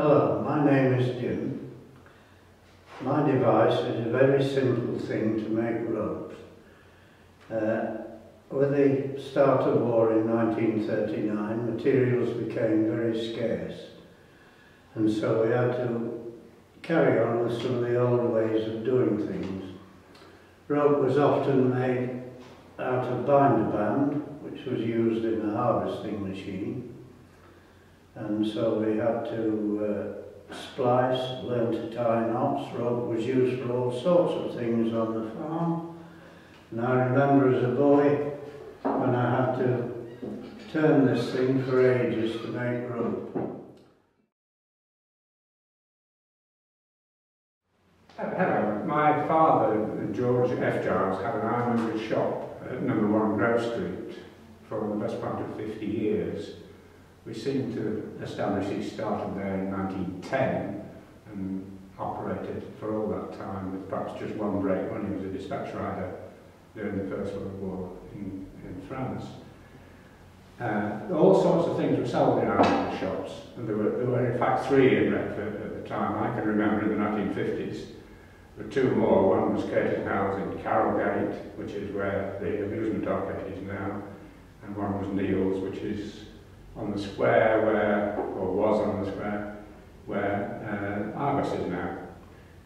Hello, my name is Jim. My device is a very simple thing to make ropes. Uh, with the start of war in 1939, materials became very scarce. And so we had to carry on with some of the old ways of doing things. Rope was often made out of binder band, which was used in the harvesting machine. And so we had to uh, splice, learn to tie knots. Rope was used for all sorts of things on the farm. And I remember as a boy when I had to turn this thing for ages to make rope. Hello, my father, George F. Giles, had an ironmongery shop at number one Grove Street for the best part of 50 years. We seem to establish he started there in 1910 and operated for all that time with perhaps just one break when he was a dispatch rider during the First World War in, in France. Uh, all sorts of things were sold in our shops, and there were, there were in fact three in Retford at the time. I can remember in the 1950s. There were two more. One was Curtis House in Carolgate, which is where the amusement arcade is now, and one was Neil's, which is on the square where, or was on the square, where uh, Argos is now.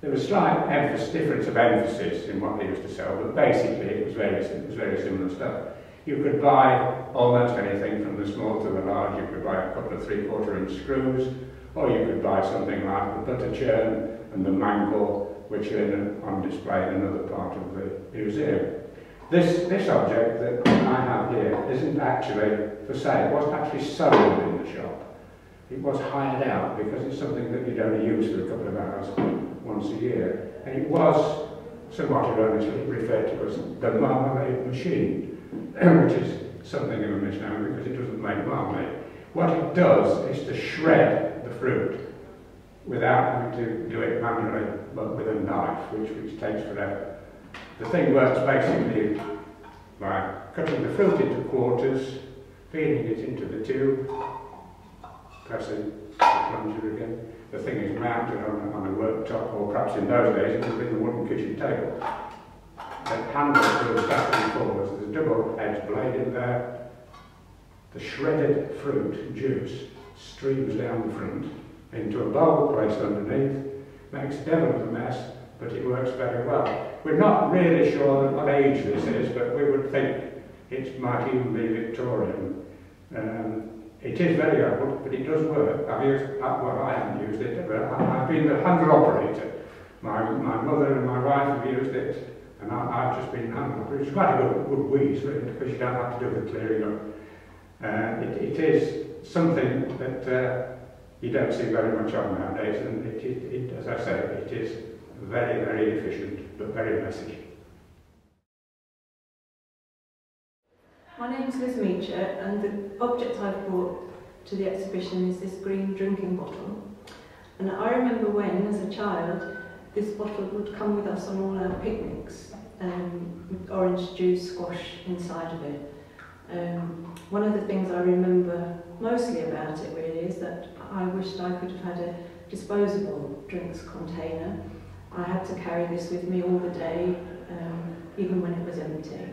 There was slight emphasis, difference of emphasis in what they used to sell, but basically it was very, it was very similar stuff. You could buy almost anything from the small to the large. You could buy a couple of three-quarter inch screws, or you could buy something like the butter churn and the mangle, which are in, on display in another part of the museum. This, this object that I have here isn't actually for sale. It wasn't actually sold in the shop. It was hired out because it's something that you'd only use for a couple of hours once a year. And it was somewhat erroneously referred to as the marmalade machine, which is something of a misnomer because it doesn't make marmalade. What it does is to shred the fruit without having to do it manually, but with a knife, which, which takes forever. The thing works basically by cutting the fruit into quarters, feeding it into the tube, pressing the plunger again. The thing is mounted on, on a worktop, or perhaps in those days it would have the wooden kitchen table. The handle goes back and forwards. There's a double-edged blade in there. The shredded fruit juice streams down the front into a bowl placed underneath. Makes a devil of a mess, but it works very well. We're not really sure what age this is, but we would think it might even be Victorian. Um, it is very old, but it does work. I've used, uh, well, I haven't used it, but I've been the hand operator. My, my mother and my wife have used it, and I, have just been hand operator. It's quite a good, good wheeze, really, because you don't have to do the clearing up. Uh, it, it is something that uh, you don't see very much of nowadays, and it, it, it, as I say, it is very, very efficient, but very messy. My name is Liz Meacher and the object I've brought to the exhibition is this green drinking bottle. And I remember when, as a child, this bottle would come with us on all our picnics um, with orange juice squash inside of it. Um, one of the things I remember mostly about it really is that I wished I could have had a disposable drinks container. I had to carry this with me all the day, um, even when it was empty.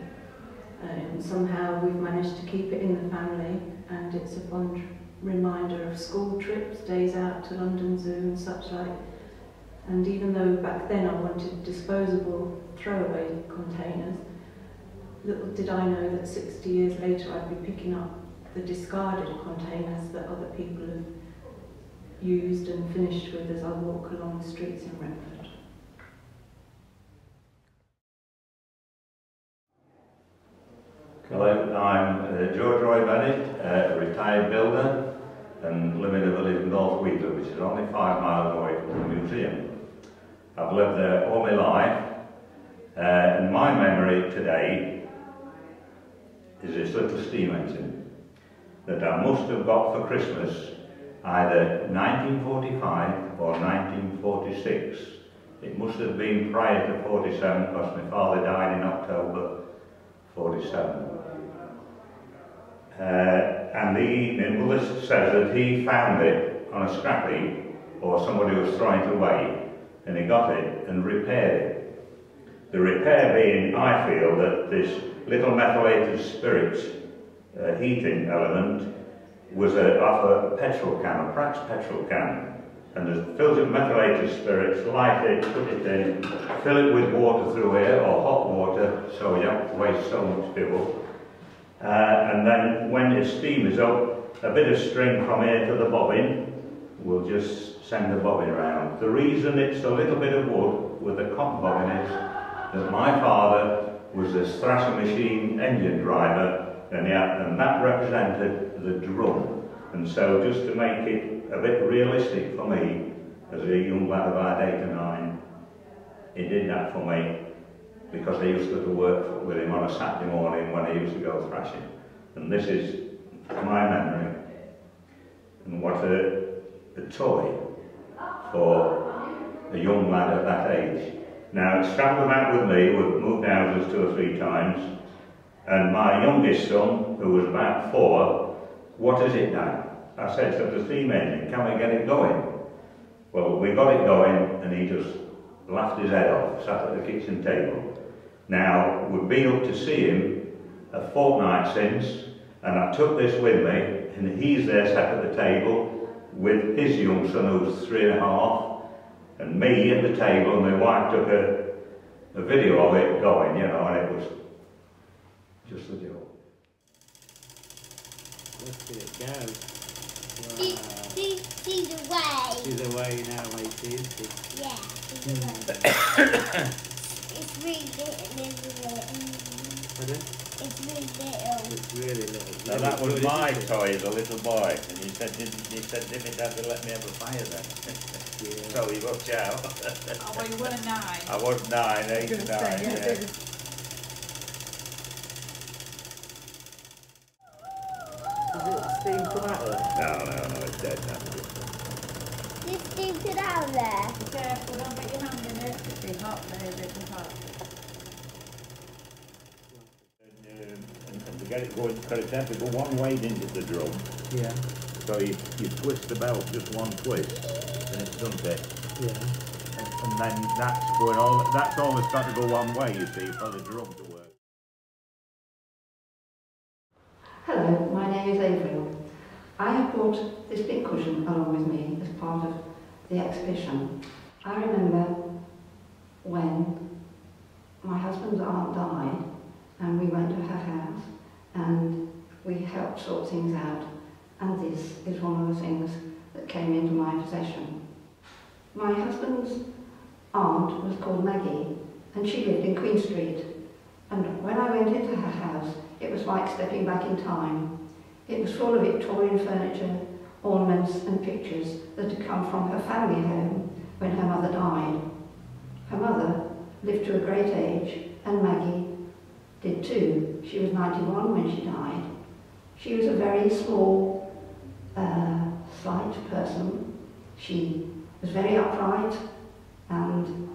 Um, somehow we've managed to keep it in the family and it's a fond reminder of school trips, days out to London Zoo and such like. And even though back then I wanted disposable throwaway containers, little did I know that 60 years later I'd be picking up the discarded containers that other people have used and finished with as I walk along the streets in Retford. Hello, I'm uh, George Roy Bennett, uh, a retired builder and live in a village in North Wheatley, which is only five miles away from the museum. I've lived there all my life, uh, and my memory today is this little steam engine that I must have got for Christmas either 1945 or 1946. It must have been prior to 47 because my father died in October 47. Uh, and the, the list says that he found it on a scrap heap or somebody was throwing it away, and he got it and repaired it. The repair being, I feel, that this little methylated spirits uh, heating element was a, off a petrol can, a Pratts petrol can, and it with methylated spirits, light it, put it in, fill it with water through here, or hot water, so you don't waste so much fuel. Uh, and then when the steam is up, a bit of string from here to the bobbin, we'll just send the bobbin around. The reason it's a little bit of wood with a cotton bobbin is that my father was a thrasher machine engine driver and, had, and that represented the drum. And so just to make it a bit realistic for me, as a young lad of about eight or nine, he did that for me because I used to to work with him on a Saturday morning when I used to go thrashing. And this is my memory. And what a, a toy for a young lad at that age. Now, it's travelled out with me, we've moved houses two or three times, and my youngest son, who was about four, what is it now? I said, to the steam engine, can we get it going? Well, we got it going, and he just laughed his head off, sat at the kitchen table. Now, we've been up to see him a fortnight since, and I took this with me, and he's there sat at the table with his young son who's three and a half, and me at the table, and my wife took a, a video of it going, you know, and it was just a joke. Look at it go. See, Wow. see, see the way. She's away now, matey, isn't she? Yeah, see the way. it's really little, isn't it? Pardon? It's really little. It's really little. Now Really that was my toy as a little boy, and he said, didn't, he said, didn't Dad let me have a fire then? Yeah. so he watch out. Oh, well, you were nine. I was nine, say, nine, yeah, yeah. it is. Does it steam come out of there? No, no, no, it's dead now. This steam it out there. Be careful, don't put your hand in it. It'd be hot there, it'd be hot. And, and, and to get it going, because it had to go one way into the drum. Yeah. So you, you twist the belt just one twist, and it's done it. Yeah. And, and then that's going all, that's all that's got to go one way, you see, for the drum to work. Hello, my name is Avril. I have brought this big cushion along with me as part of the exhibition. I remember when my husband's aunt died and we went to her house and we helped sort things out and this is one of the things that came into my possession. My husband's aunt was called Maggie and she lived in Queen Street and when I went into her house it was like stepping back in time. It was full of Victorian furniture, ornaments and pictures that had come from her family home when her mother died. Her mother lived to a great age and Maggie did too. She was 91 when she died. She was a very small, uh, slight person. She was very upright and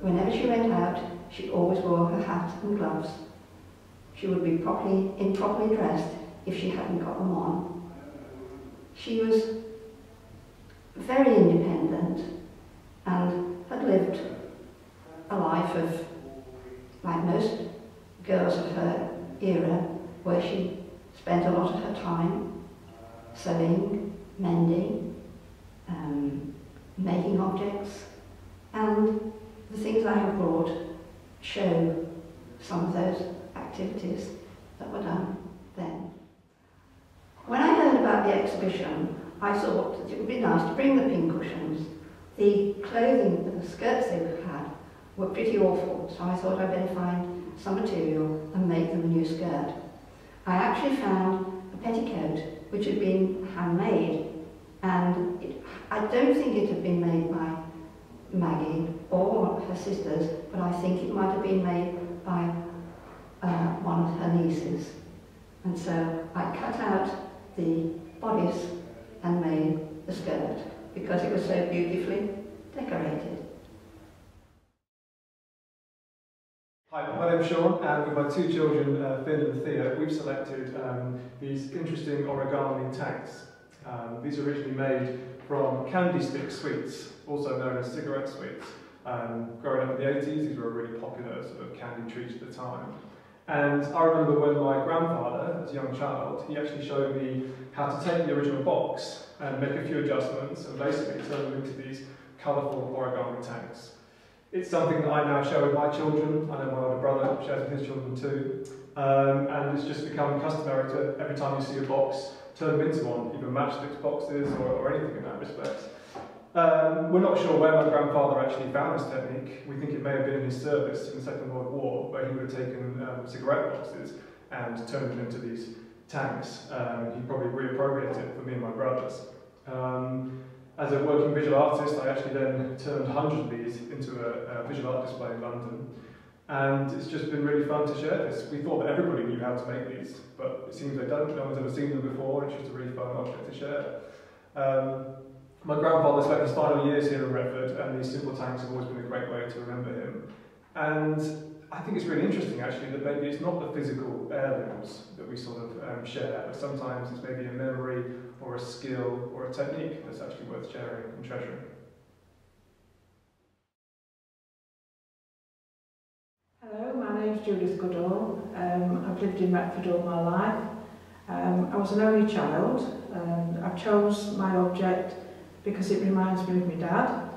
whenever she went out, she always wore her hat and gloves. She would be properly, improperly dressed if she hadn't got them on. She was very independent and had lived a life of, like most girls of her era, where she spent a lot of her time sewing, mending, um, making objects, and the things I have brought show some of those activities that were done then. When I heard about the exhibition, I thought that it would be nice to bring the pin cushions. The clothing, the skirts they had were pretty awful, so I thought I'd better find some material and make them a new skirt. I actually found a petticoat which had been handmade, and it, I don't think it had been made by Maggie or her sisters, but I think it might have been made by uh, one of her nieces. And so I cut out the bodice and made the skirt because it was so beautifully decorated. Name's Sean, and with my two children, uh, Finn and Thea, we've selected um, these interesting origami tanks. Um, these are originally made from candy stick sweets, also known as cigarette sweets. Um, growing up in the 80s, these were a really popular sort of candy treat at the time. And I remember when my grandfather, as a young child, he actually showed me how to take the original box and make a few adjustments and basically turn them into these colourful origami tanks. It's something that I now share with my children. I know my older brother shares with his children too. Um, and it's just become customary to every time you see a box, turn them into one, even matchsticks boxes or, or anything in that respect. Um, we're not sure where my grandfather actually found this technique. We think it may have been in his service in the Second World War, where he would have taken um, cigarette boxes and turned them into these tanks. Um, he probably reappropriated it for me and my brothers. as a working visual artist, I actually then turned 100 of these into a, a visual art display in London. And it's just been really fun to share this. We thought that everybody knew how to make these, but it seems they don't. No one's ever seen them before, it's just a really fun object to share. Um, my grandfather spent his final years here in Redford, and these simple tanks have always been a great way to remember him. And I think it's really interesting actually that maybe it's not the physical heirlooms that we sort of um, share, but sometimes it's maybe a memory or a skill or a technique that's actually worth sharing and treasuring. Hello, my name's Judith Goodall. Um, I've lived in Retford all my life. Um, I was an only child and I chose my object because it reminds me of my dad.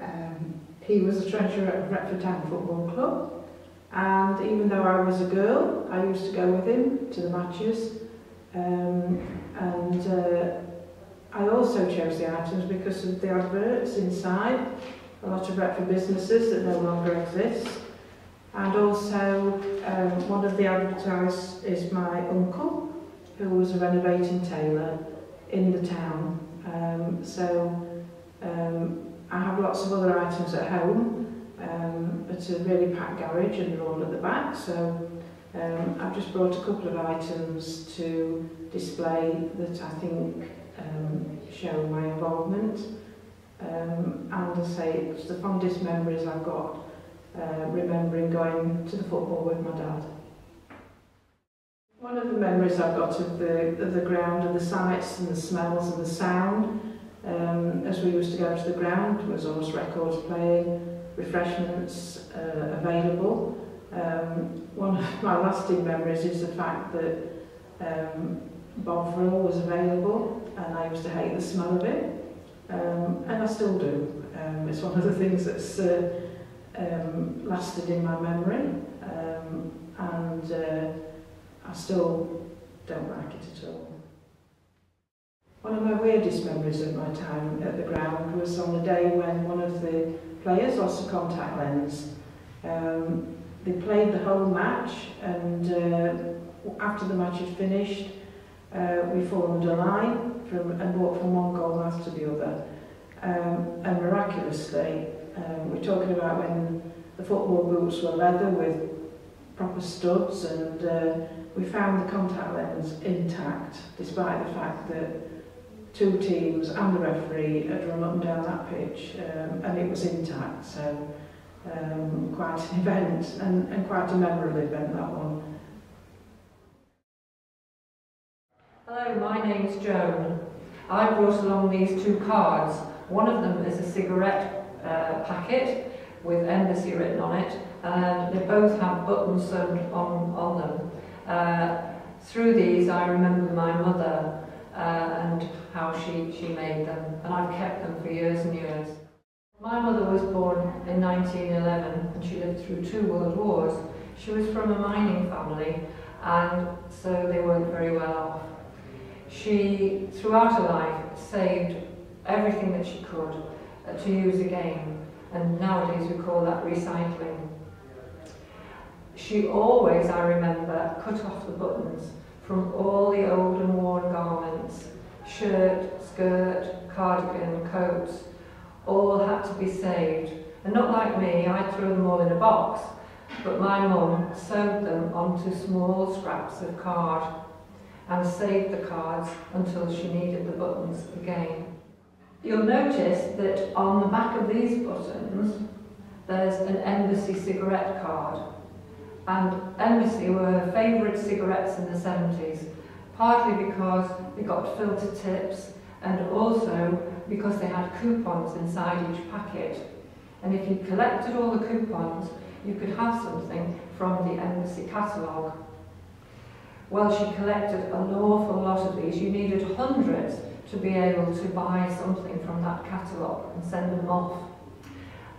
Um, he was a treasurer of Retford Town Football Club And even though I was a girl, I used to go with him to the matches. Um, and uh, I also chose the items because of the adverts inside, a lot of rep for businesses that no longer exist. And also, um, one of the advertisers is my uncle, who was a renovating tailor in the town. Um, so um, I have lots of other items at home, Um, it's a really packed garage and they're all at the back, so um, I've just brought a couple of items to display that I think um, show my involvement. Um, and I say it's the fondest memories I've got uh, remembering going to the football with my dad. One of the memories I've got of the, of the ground and the sights and the smells and the sound um, as we used to go to the ground was always records playing refreshments uh, available. Um, one of my lasting memories is the fact that um, was available and I used to hate the smell of it um, and I still do. Um, it's one of the things that's uh, um, lasted in my memory um, and uh, I still don't like it at all. One of my weirdest memories of my time at the ground was on the day when one of the players lost a contact lens. Um, they played the whole match and uh, after the match had finished uh, we formed a line from, and walked from one goal to the other um, and miraculously um, we're talking about when the football boots were leather with proper studs and uh, we found the contact lens intact despite the fact that two teams and the referee had run up and down that pitch um, and it was intact so um, quite an event and, and quite a memorable event that one. Hello, my name's Joan. I brought along these two cards. One of them is a cigarette uh, packet with embassy written on it, and they both have buttons sewn on, on them. Uh, through these, I remember my mother uh, and how she, she made them, and I've kept them for years and years. My mother was born in 1911, and she lived through two world wars. She was from a mining family, and so they weren't very well off. She, throughout her life, saved everything that she could uh, to use again, and nowadays we call that recycling. She always, I remember, cut off the buttons from all the old and worn garments, shirt, skirt, cardigan, coats, all had to be saved. And not like me, I threw them all in a box, but my mum sewed them onto small scraps of card and saved the cards until she needed the buttons again. You'll notice that on the back of these buttons there's an embassy cigarette card and embassy were favourite cigarettes in the 70s partly because they got filter tips and also because they had coupons inside each packet. And if you collected all the coupons, you could have something from the embassy catalogue. Well, she collected an awful lot of these. You needed hundreds to be able to buy something from that catalogue and send them off.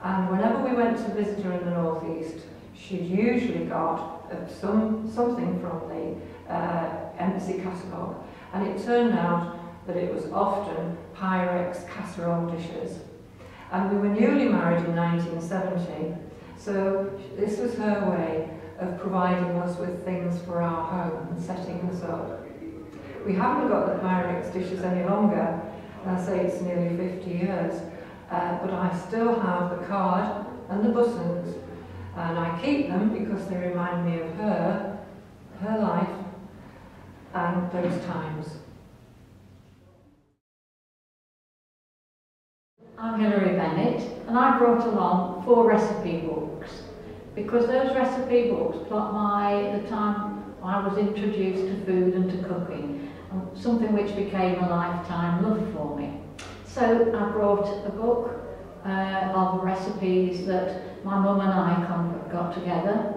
And whenever we went to visit her in the northeast, she'd usually got uh, some something from the uh, embassy catalogue. And it turned out that it was often Pyrex casserole dishes. And we were newly married in 1970, so this was her way of providing us with things for our home and setting us up. We haven't got the Pyrex dishes any longer, and I say it's nearly 50 years, uh, but I still have the card and the buttons, and I keep them because they remind me of her, her life, and those times. I'm Hilary Bennett and I brought along four recipe books because those recipe books plot my the time I was introduced to food and to cooking something which became a lifetime love for me. So I brought a book uh, of recipes that my mum and I got together.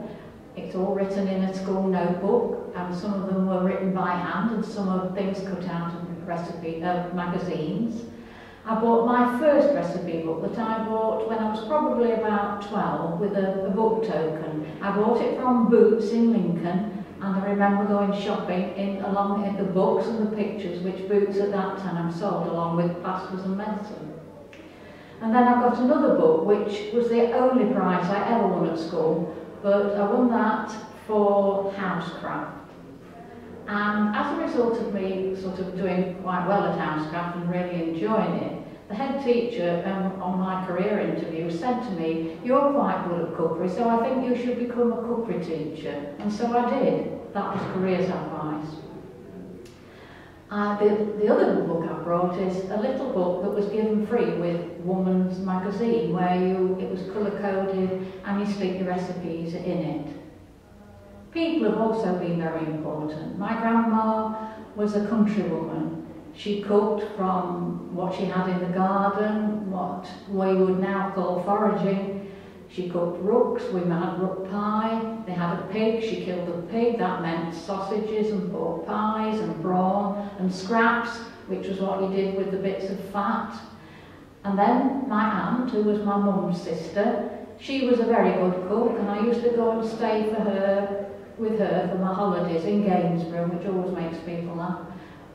It's all written in a school notebook and some of them were written by hand and some of things cut out of recipe uh, magazines. I bought my first recipe book that I bought when I was probably about 12 with a, a book token. I bought it from Boots in Lincoln and I remember going shopping in along in the books and the pictures which Boots at that time sold along with pastas and medicine. And then I got another book which was the only prize I ever won at school but I won that for housecraft. And as a result of me sort of doing quite well at housecraft and really enjoying it, the head teacher um, on my career interview said to me, you're quite good at cookery, so I think you should become a cookery teacher. And so I did. That was careers advice. Uh, the, the other book I brought is a little book that was given free with Woman's Magazine, where you it was colour-coded and you stick your recipes in it. People have also been very important. My grandma was a countrywoman. She cooked from what she had in the garden, what we would now call foraging. She cooked rooks, we had rook pie. They had a pig, she killed a pig. That meant sausages and pork pies and brawn and scraps, which was what you did with the bits of fat. And then my aunt, who was my mum's sister, she was a very good cook and I used to go and stay for her with her for my holidays in Gainsborough, which always makes people laugh.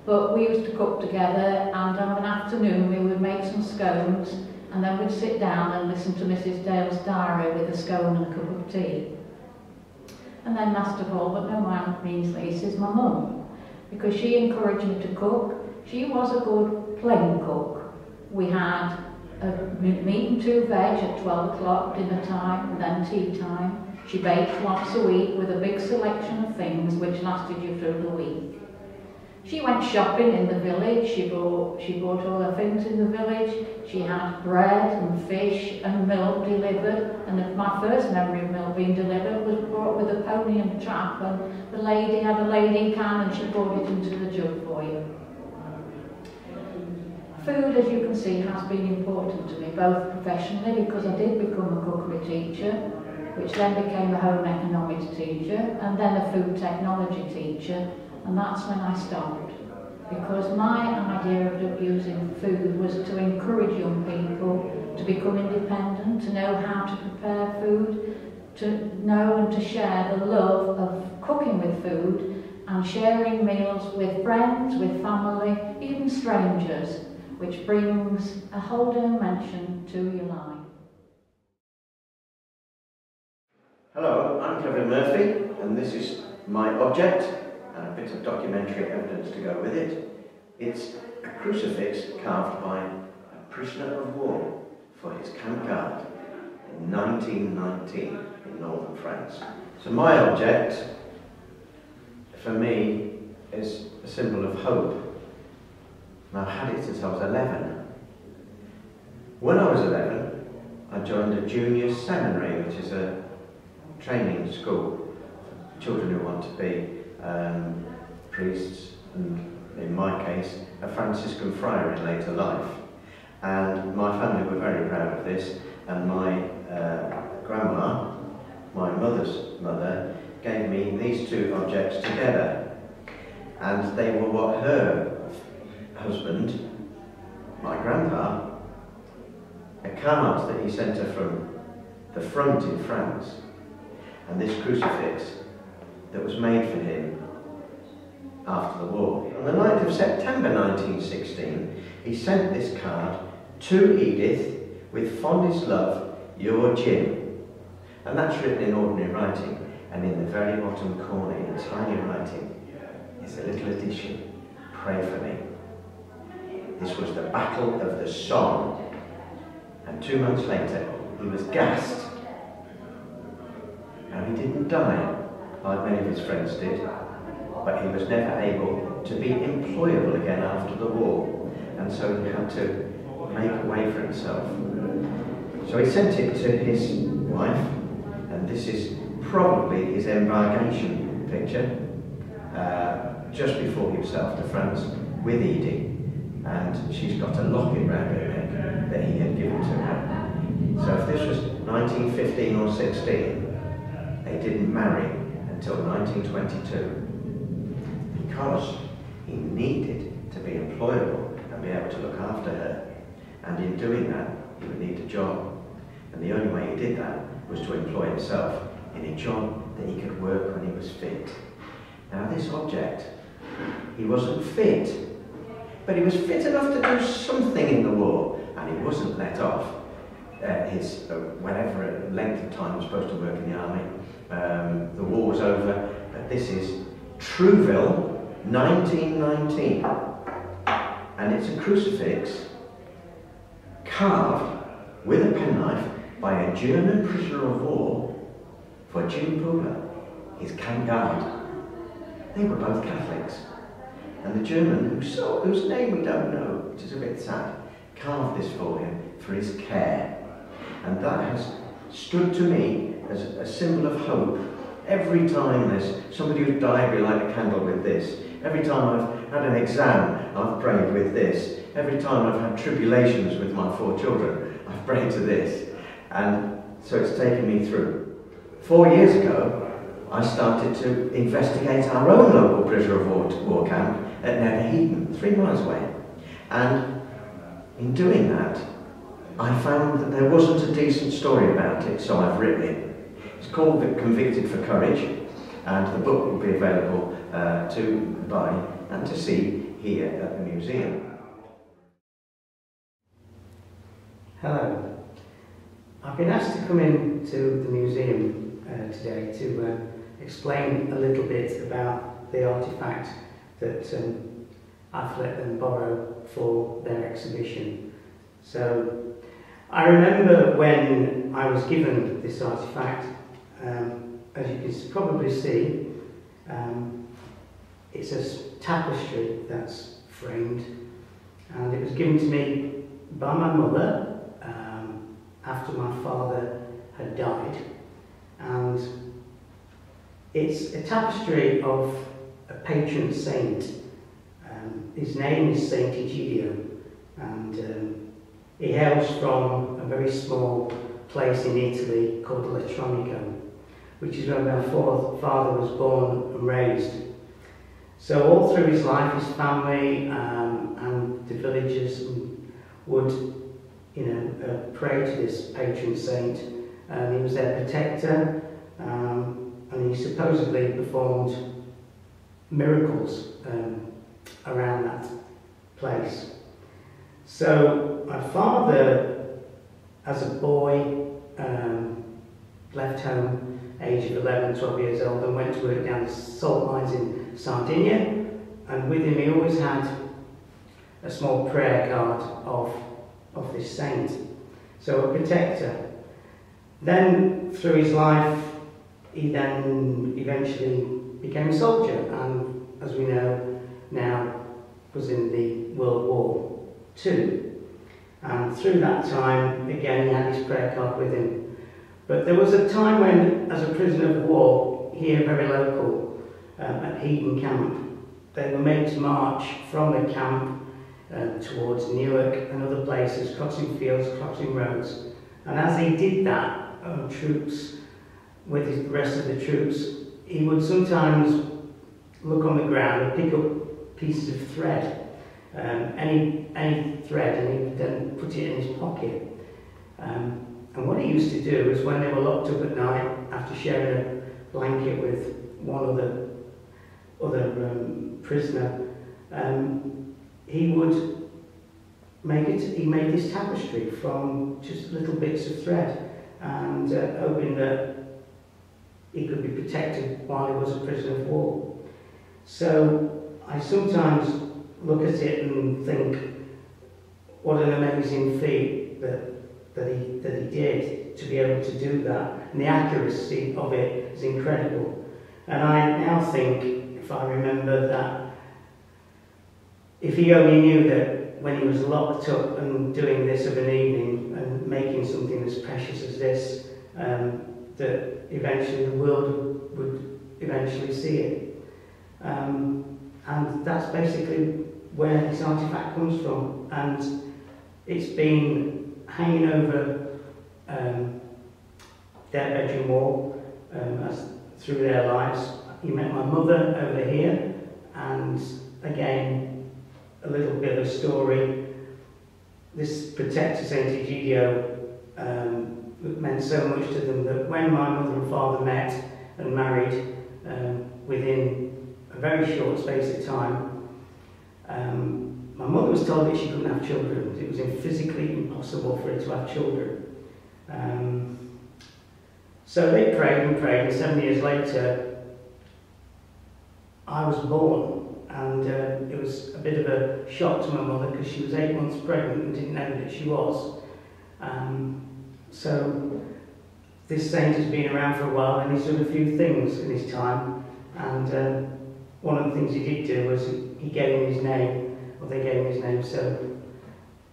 But we used to cook together and on an afternoon we would make some scones and then we'd sit down and listen to Mrs Dale's diary with a scone and a cup of tea. And then last of all, but no one means least, is my mum. Because she encouraged me to cook. She was a good plain cook. We had a meat and two veg at 12 o'clock dinner time, and then tea time. She baked once a week with a big selection of things which lasted you through the week. She went shopping in the village, she bought, she bought all her things in the village, she had bread and fish and milk delivered, and my first memory of milk being delivered was brought with a pony and a trap, and the lady had a lady can and she poured it into the jug for you. Food, as you can see, has been important to me, both professionally, because I did become a cookery teacher, which then became a home economics teacher, and then a food technology teacher, and that's when I stopped because my idea of using food was to encourage young people to become independent, to know how to prepare food, to know and to share the love of cooking with food and sharing meals with friends, with family, even strangers, which brings a whole dimension to your life. Hello, I'm Kevin Murphy, and this is my object, and a bit of documentary evidence to go with it. It's a crucifix carved by a prisoner of war for his camp guard in 1919 in northern France. So my object, for me, is a symbol of hope. And I've had it since I was 11. When I was 11, I joined a junior seminary, which is a training school for children who want to be um, priests and in my case, a Franciscan friar in later life. And my family were very proud of this, and my uh, grandma, my mother's mother, gave me these two objects together. And they were what her husband, my grandpa, a card that he sent her from the front in France, and this crucifix that was made for him after the war. On the 9th of September 1916, he sent this card to Edith with fondest love, your Jim. And that's written in ordinary writing, and in the very bottom corner, in tiny writing, is a little addition, pray for me. This was the Battle of the Somme, and two months later, he was gassed. Now, he didn't die, like many of his friends did, but he was never able to be employable again after the war, and so he had to make a way for himself. So he sent it to his wife, and this is probably his embarkation picture, uh, just before himself to France with Edie, and she's got a locket round her neck that he had given to her. So if this was 1915 or 16, they didn't marry until 1922 because he needed to be employable and be able to look after her. And in doing that, he would need a job. And the only way he did that was to employ himself in a job that he could work when he was fit. Now, this object, he wasn't fit, but he was fit enough to do something in the war, and he wasn't let off. Uh, his uh, whatever length of time he was supposed to work in the army. Um, the war was over, but this is Trouville, 1919. And it's a crucifix carved with a penknife by a German prisoner of war for Jim Pula, his camp guard. They were both Catholics. And the German, whose, whose name we don't know, which is a bit sad, carved this for him for his care. And that has stood to me as a symbol of hope. Every time there's somebody who's died, we light a candle with this. Every time I've had an exam, I've prayed with this. Every time I've had tribulations with my four children, I've prayed to this. And so it's taken me through. Four years ago, I started to investigate our own local prisoner of war, war camp at Nether Headon, three miles away. And in doing that, I found that there wasn't a decent story about it, so I've written it. It's called The Convicted for Courage, and the book will be available uh, to buy and to see here at the museum. Hello. I've been asked to come in to the museum uh, today to uh, explain a little bit about the artefact that um, I've let them borrow for their exhibition. So I remember when I was given this artefact, um, as you can probably see, um, it's a tapestry that's framed. And it was given to me by my mother um, after my father had died. And it's a tapestry of a patron saint. Um, his name is Saint Egidio. And um, he hails from a very small place in Italy called Latronico, which is where my father was born and raised. So all through his life, his family um, and the villagers would, you know, uh, pray to this patron saint. Um, he was their protector, um, and he supposedly performed miracles um, around that place. So my father, as a boy, um, left home age of 11, 12 years old and went to work down the salt mines in Sardinia. And with him he always had a small prayer card of, of this saint. So a protector. Then through his life he then eventually became a soldier and as we know now was in the World War II. And through that time, again, he had his prayer card with him. But there was a time when, as a prisoner of war, here very local, um, at Headon Camp, they were made to march from the camp uh, towards Newark and other places, crossing fields, crossing roads. And as he did that, um, troops, with the rest of the troops, he would sometimes look on the ground and pick up pieces of thread, um, any, any thread, and he would then put it in his pocket. Um, and what he used to do is when they were locked up at night, after sharing a blanket with one other, other um, prisoner, um, he would make it, he made this tapestry from just little bits of thread and uh, hoping that he could be protected while he was a prisoner of war. So I sometimes look at it and think, what an amazing feat that, that, he, that he did to be able to do that. And the accuracy of it is incredible. And I now think, if I remember that, if he only knew that when he was locked up and doing this of an evening and making something as precious as this, um, that eventually the world would eventually see it. Um, and that's basically where this artifact comes from. And it's been hanging over um, their bedroom wall um, as, through their lives. You met my mother over here, and again, a little bit of a story. This protector, St. Egidio, um, meant so much to them that when my mother and father met and married, um, within a very short space of time, um, my mother was told that she couldn't have children. It was physically impossible for her to have children. Um, so they prayed and prayed, and seven years later, I was born. And uh, it was a bit of a shock to my mother because she was eight months pregnant and didn't know that she was. Um, so this saint has been around for a while and he's done a few things in his time. And uh, one of the things he did do was he gave him his name, or they gave him his name, so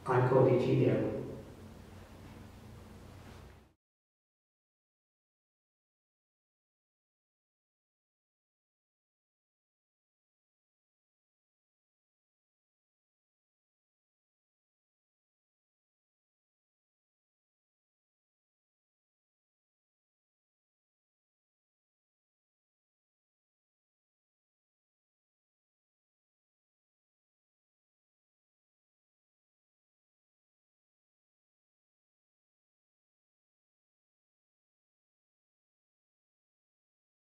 I'm called Egidio.